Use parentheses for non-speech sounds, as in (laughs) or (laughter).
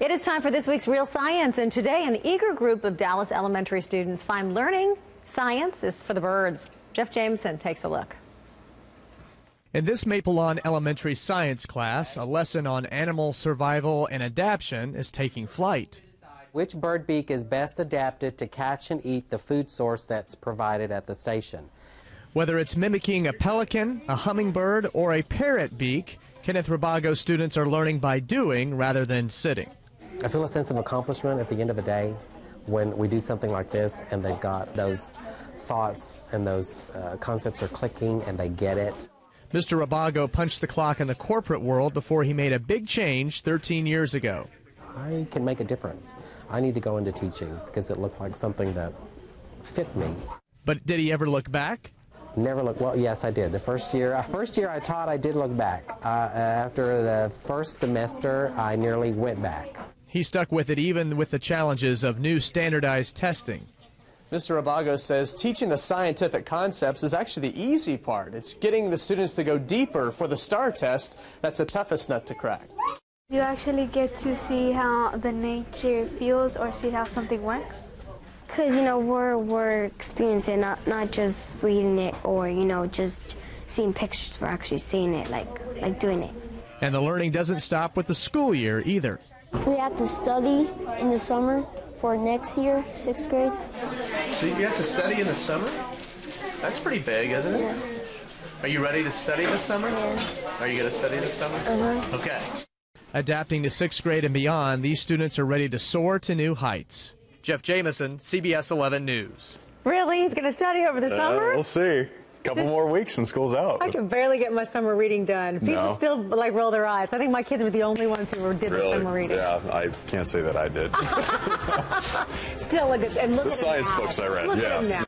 It is time for this week's Real Science, and today an eager group of Dallas elementary students find learning science is for the birds. Jeff Jameson takes a look. In this Maple Lawn Elementary science class, a lesson on animal survival and adaptation is taking flight. Which bird beak is best adapted to catch and eat the food source that's provided at the station? Whether it's mimicking a pelican, a hummingbird, or a parrot beak, Kenneth Rabago students are learning by doing rather than sitting. I feel a sense of accomplishment at the end of the day when we do something like this and they've got those thoughts and those uh, concepts are clicking and they get it. Mr. Rabago punched the clock in the corporate world before he made a big change 13 years ago. I can make a difference. I need to go into teaching because it looked like something that fit me. But did he ever look back? Never look well. Yes, I did. The first year, uh, first year I taught, I did look back. Uh, after the first semester, I nearly went back. He stuck with it even with the challenges of new standardized testing. Mr. Rabago says teaching the scientific concepts is actually the easy part. It's getting the students to go deeper for the STAAR test that's the toughest nut to crack. You actually get to see how the nature feels or see how something works. Because, you know, we're, we're experiencing not, not just reading it or, you know, just seeing pictures. We're actually seeing it, like, like doing it. And the learning doesn't stop with the school year either. We have to study in the summer for next year, sixth grade. So you have to study in the summer? That's pretty big, isn't it? Yeah. Are you ready to study this summer? Yeah. Are you going to study this summer? Uh-huh. Okay. Adapting to sixth grade and beyond, these students are ready to soar to new heights. Jeff Jameson, CBS 11 News. Really? He's going to study over the Uh, summer? we'll see. Couple more weeks and school's out. I can barely get my summer reading done. People No. still like roll their eyes. I think my kids were the only ones who did their summer reading. Yeah, I can't say that I did. (laughs) Still look at and look The at science books I read, Look yeah. at him now.